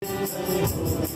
Amen.